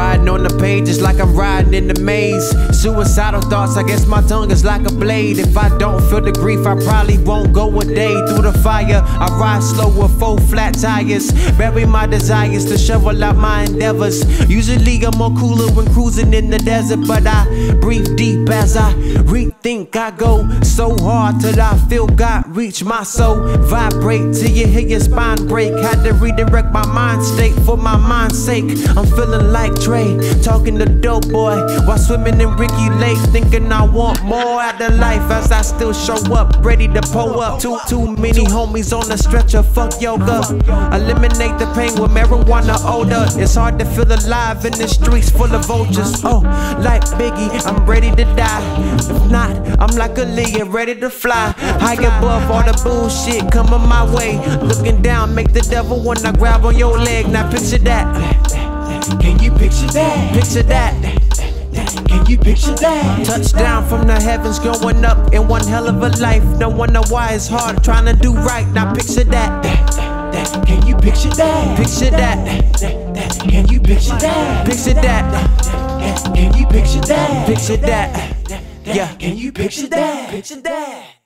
Riding on the pages like I'm riding in the maze. Suicidal thoughts, I guess my tongue is like a blade. If I don't feel the grief, I probably won't go a day through the fire. I ride slow with four flat tires. Bury my desires to shovel out my endeavors. Usually I'm more cooler when cruising in the desert, but I breathe deep as I reach rethink. I go so hard till I feel God reach my soul. Vibrate till you hear your spine break. Had to redirect my mind state for my mind's sake. I'm feeling like Dre, talking to dope boy while swimming in Ricki Lake, thinking I want more out of life as I still show up, ready to pull up. Too too many homies on the stretcher, fuck yoga. Eliminate the pain with marijuana odor. It's hard to feel alive in the streets full of vultures. Oh, like Biggie, I'm ready to die. If not, I'm like Aaliyah, ready to fly. High above all the bullshit coming my way. Looking down, make the devil wanna grab on your leg. Now picture that. Can you picture that? Picture that. Can you picture that? Touchdown from the heavens, going up in one hell of a life. No wonder why it's hard trying to do right. Now picture that. Can you picture that? Picture that. Can you picture that? Picture that. Can you picture that? Picture Yeah. Can you picture that? Picture that.